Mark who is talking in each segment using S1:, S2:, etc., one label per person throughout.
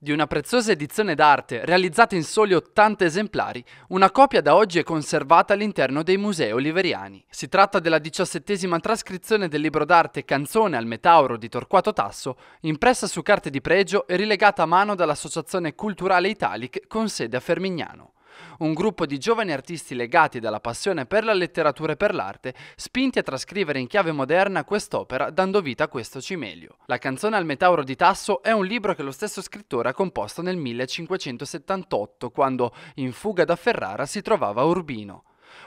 S1: Di una preziosa edizione d'arte realizzata in soli 80 esemplari, una copia da oggi è conservata all'interno dei musei oliveriani. Si tratta della diciassettesima trascrizione del libro d'arte Canzone al Metauro di Torquato Tasso, impressa su carte di pregio e rilegata a mano dall'Associazione Culturale Italic con sede a Fermignano un gruppo di giovani artisti legati dalla passione per la letteratura e per l'arte, spinti a trascrivere in chiave moderna quest'opera dando vita a questo cimelio. La canzone al Metauro di Tasso è un libro che lo stesso scrittore ha composto nel 1578, quando in fuga da Ferrara si trovava a Urbino.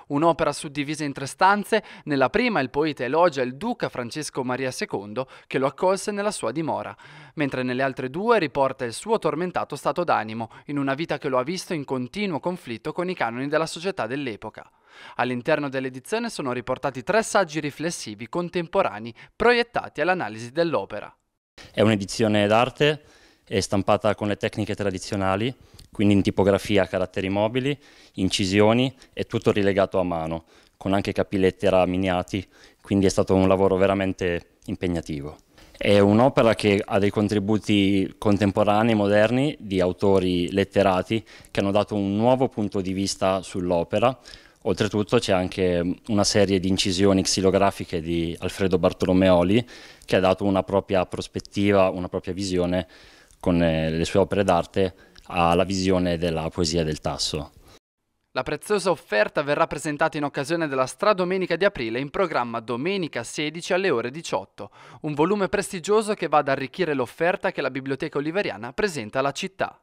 S1: Un'opera suddivisa in tre stanze, nella prima il poeta elogia il duca Francesco Maria II che lo accolse nella sua dimora, mentre nelle altre due riporta il suo tormentato stato d'animo in una vita che lo ha visto in continuo conflitto con i canoni della società dell'epoca. All'interno dell'edizione sono riportati tre saggi riflessivi contemporanei proiettati all'analisi dell'opera.
S2: È un'edizione d'arte, è stampata con le tecniche tradizionali, quindi in tipografia caratteri mobili, incisioni e tutto rilegato a mano, con anche capilettera miniati, quindi è stato un lavoro veramente impegnativo. È un'opera che ha dei contributi contemporanei, moderni, di autori letterati che hanno dato un nuovo punto di vista sull'opera. Oltretutto c'è anche una serie di incisioni xilografiche di Alfredo Bartolomeoli che ha dato una propria prospettiva, una propria visione con eh, le sue opere d'arte alla visione della poesia del Tasso.
S1: La preziosa offerta verrà presentata in occasione della Stradomenica di aprile in programma domenica 16 alle ore 18, un volume prestigioso che va ad arricchire l'offerta che la Biblioteca Oliveriana presenta alla città.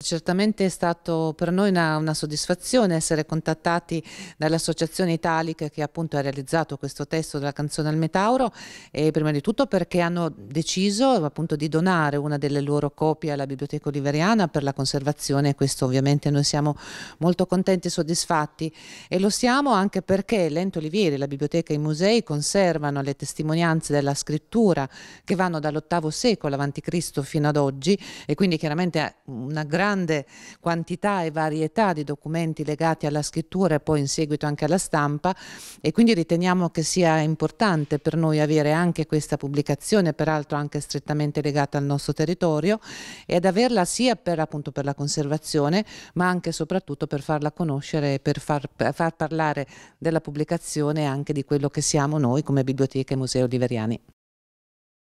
S3: Certamente è stato per noi una, una soddisfazione essere contattati dall'Associazione Italica che appunto ha realizzato questo testo della canzone al Metauro e prima di tutto perché hanno deciso appunto di donare una delle loro copie alla Biblioteca Oliveriana per la conservazione questo ovviamente noi siamo molto contenti e soddisfatti. E lo siamo anche perché l'Ente Olivieri, la Biblioteca e i musei conservano le testimonianze della scrittura che vanno dall'ottavo secolo Cristo fino ad oggi e quindi chiaramente una grande grande quantità e varietà di documenti legati alla scrittura e poi in seguito anche alla stampa e quindi riteniamo che sia importante per noi avere anche questa pubblicazione, peraltro anche strettamente legata al nostro territorio e ad averla sia per, appunto, per la conservazione ma anche e soprattutto per farla conoscere e per far, far parlare della pubblicazione anche di quello che siamo noi come biblioteche e musei oliveriani.